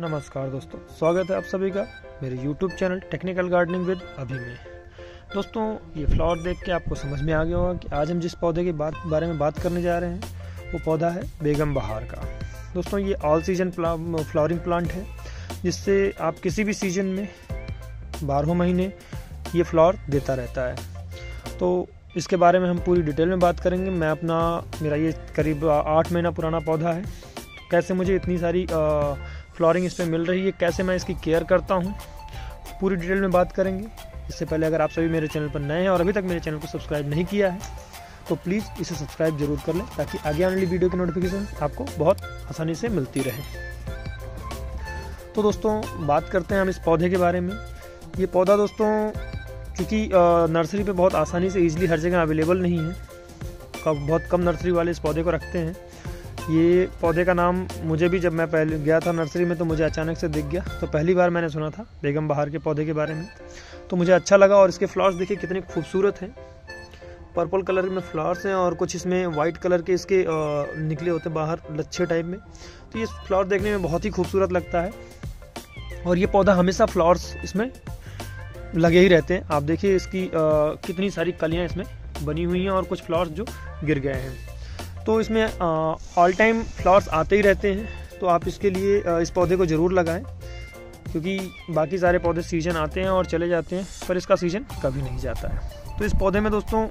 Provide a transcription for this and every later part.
नमस्कार दोस्तों स्वागत है आप सभी का मेरे YouTube channel technical gardening with Abhi में। दोस्तों ये फ्लावर देख के आपको समझ में आ गया होगा कि आज हम जिस पौधे के बात बारे में बात करने जा रहे हैं वो पौधा है बेगम बहार का। दोस्तों ये ऑल सीज़न प्ला, फ्लावरिंग प्लांट है जिससे आप किसी भी सीज़न में बारहों महीने ये फ्लावर देता रहता है। तो इसके बारे में हम पूरी डिटेल में बात करेंगे। मैं अपना मेरा ये करीब आठ महीना पुराना पौधा है। कैसे मुझे इतनी सारी फ्लॉरिंग इस पर मिल रही है। कैसे मैं इसकी केयर करता हूँ? पूरी डिटेल में बात करेंगे। इससे पहले अगर आप सभी मेरे चैनल पर नए हैं और अभी तक मेरे चैनल को सब्सक्राइब नहीं किया है तो प्लीज़ इसे सब्सक्राइब ज़रूर कर लें, ताकि आगे आने वाली वीडियो की नोटिफिकेशन आपको बहुत आसानी से मिलती रहे। तो दोस्तों, बात करते हैं हम इस पौधे के बारे में। ये पौधा दोस्तों, चूँकि नर्सरी पे बहुत आसानी से ईजिली हर जगह अवेलेबल नहीं है बहुत कम नर्सरी वाले इस पौधे को रखते हैं। ये पौधे का नाम मुझे भी जब मैं पहले गया था नर्सरी में तो मुझे अचानक से दिख गया। तो पहली बार मैंने सुना था बेगम बहार के पौधे के बारे में। तो मुझे अच्छा लगा और इसके फ्लावर्स देखिए कितने खूबसूरत हैं। पर्पल कलर में फ्लावर्स हैं और कुछ इसमें वाइट कलर के इसके निकले होते बाहर लच्छे टाइप में। तो ये फ्लावर देखने में बहुत ही खूबसूरत लगता है। और ये पौधा हमेशा फ्लावर्स इसमें लगे ही रहते हैं। आप देखिए इसकी आ, कितनी सारी कलियाँ इसमें बनी हुई हैं और कुछ फ्लावर्स जो गिर गए हैं। तो इसमें ऑल टाइम फ्लावर्स आते ही रहते हैं तो आप इसके लिए आ, इस पौधे को ज़रूर लगाएँ क्योंकि बाकी सारे पौधे सीज़न आते हैं और चले जाते हैं पर इसका सीज़न कभी नहीं जाता है। तो इस पौधे में दोस्तों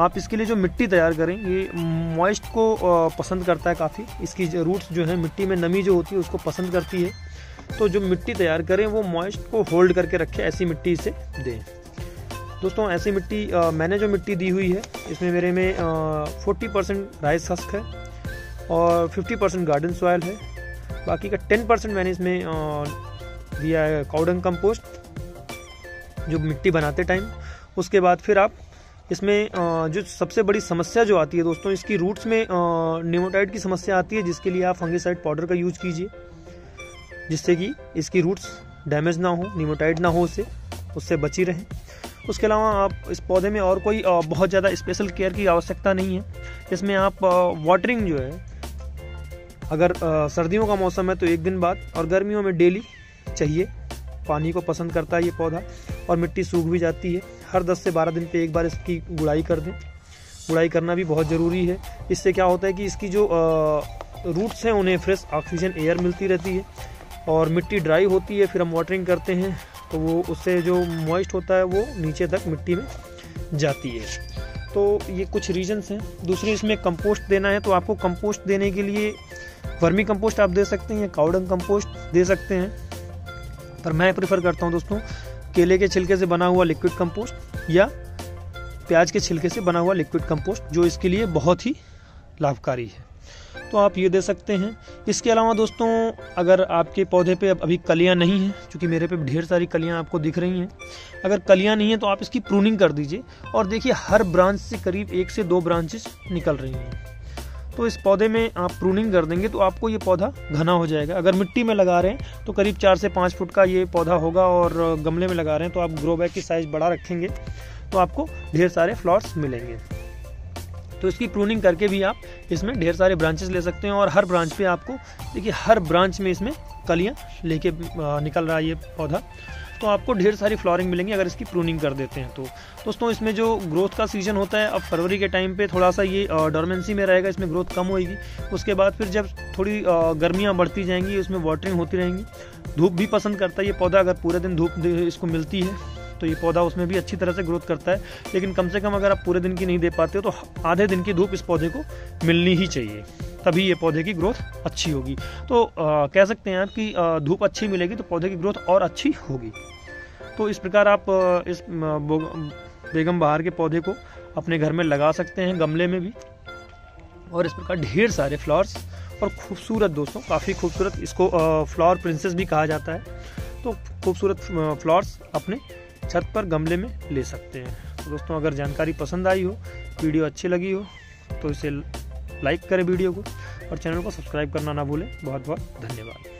आप इसके लिए जो मिट्टी तैयार करें ये मॉइस्ट को पसंद करता है काफ़ी। इसकी रूट्स जो है मिट्टी में नमी जो होती है उसको पसंद करती है। तो जो मिट्टी तैयार करें वो मॉइस्ट को होल्ड करके रखें ऐसी मिट्टी इसे दें। दोस्तों ऐसी मिट्टी आ, मैंने जो मिट्टी दी हुई है इसमें मेरे में फोर्टी परसेंट राइस हस्क है और फिफ्टी परसेंट गार्डन सॉयल है। बाकी का टेन परसेंट मैंने इसमें आ, दिया है काउडन कंपोस्ट जो मिट्टी बनाते टाइम उसके बाद फिर आप इसमें जो सबसे बड़ी समस्या जो आती है दोस्तों इसकी रूट्स में निमोटाइड की समस्या आती है जिसके लिए आप फंगिसाइड पाउडर का यूज़ कीजिए जिससे कि इसकी रूट्स डैमेज ना हो निमोटाइड ना हो उससे उससे बची रहें। उसके अलावा आप इस पौधे में और कोई बहुत ज़्यादा स्पेशल केयर की आवश्यकता नहीं है। इसमें आप वाटरिंग जो है, अगर सर्दियों का मौसम है तो एक दिन बाद और गर्मियों में डेली चाहिए। पानी को पसंद करता है ये पौधा और मिट्टी सूख भी जाती है। हर 10 से 12 दिन पे एक बार इसकी गुड़ाई कर दें। गुड़ाई करना भी बहुत ज़रूरी है। इससे क्या होता है कि इसकी जो रूट्स हैं उन्हें फ्रेश ऑक्सीजन एयर मिलती रहती है और मिट्टी ड्राई होती है, फिर हम वाटरिंग करते हैं। तो वो उससे जो मॉइस्ट होता है वो नीचे तक मिट्टी में जाती है। तो ये कुछ रीजन्स हैं। दूसरी, इसमें कंपोस्ट देना है तो आपको कंपोस्ट देने के लिए वर्मी कंपोस्ट आप दे सकते हैं या काउडंग कंपोस्ट दे सकते हैं। पर मैं प्रेफर करता हूँ दोस्तों, केले के छिलके से बना हुआ लिक्विड कंपोस्ट या प्याज के छिलके से बना हुआ लिक्विड कंपोस्ट जो इसके लिए बहुत ही लाभकारी है। तो आप ये दे सकते हैं। इसके अलावा दोस्तों, अगर आपके पौधे पे अभी कलियाँ नहीं हैं क्योंकि मेरे पे ढेर सारी कलियाँ आपको दिख रही हैं, अगर कलियाँ नहीं हैं तो आप इसकी प्रूनिंग कर दीजिए और देखिए हर ब्रांच से करीब एक से दो ब्रांचेस निकल रही हैं। तो इस पौधे में आप प्रूनिंग कर देंगे तो आपको ये पौधा घना हो जाएगा। अगर मिट्टी में लगा रहे हैं तो करीब चार से पाँच फुट का ये पौधा होगा और गमले में लगा रहे हैं तो आप ग्रो बैग की साइज़ बड़ा रखेंगे तो आपको ढेर सारे फ्लॉट्स मिलेंगे। तो इसकी प्रूनिंग करके भी आप इसमें ढेर सारे ब्रांचेस ले सकते हैं और हर ब्रांच पे आपको, देखिए, हर ब्रांच में इसमें कलियाँ लेके निकल रहा है ये पौधा। तो आपको ढेर सारी फ्लॉरिंग मिलेंगी अगर इसकी प्रूनिंग कर देते हैं तो। दोस्तों, इसमें जो ग्रोथ का सीज़न होता है, अब फरवरी के टाइम पे थोड़ा सा ये डोरमेंसी में रहेगा, इसमें ग्रोथ कम होगी उसके बाद फिर जब थोड़ी गर्मियाँ बढ़ती जाएँगी उसमें वाटरिंग होती रहेंगी। धूप भी पसंद करता है ये पौधा, अगर पूरे दिन धूप इसको मिलती है। तो ये पौधा उसमें भी अच्छी तरह से ग्रोथ करता है। लेकिन कम से कम अगर आप पूरे दिन की नहीं दे पाते हो तो आधे दिन की धूप इस पौधे को मिलनी ही चाहिए। तभी ये पौधे की ग्रोथ अच्छी होगी। तो आ, कह सकते हैं आप कि धूप अच्छी मिलेगी तो पौधे की ग्रोथ और अच्छी होगी। तो इस प्रकार आप इस बेगम बहार के पौधे को अपने घर में लगा सकते हैं गमले में भी। और इस प्रकार ढेर सारे फ्लावर्स और खूबसूरत दोस्तों काफ़ी खूबसूरत इसको फ्लावर प्रिंसेस भी कहा जाता है। तो खूबसूरत फ्लावर्स अपने छत पर गमले में ले सकते हैं। तो दोस्तों, अगर जानकारी पसंद आई हो, वीडियो अच्छी लगी हो तो इसे लाइक करें वीडियो को और चैनल को सब्सक्राइब करना ना भूलें। बहुत बहुत धन्यवाद।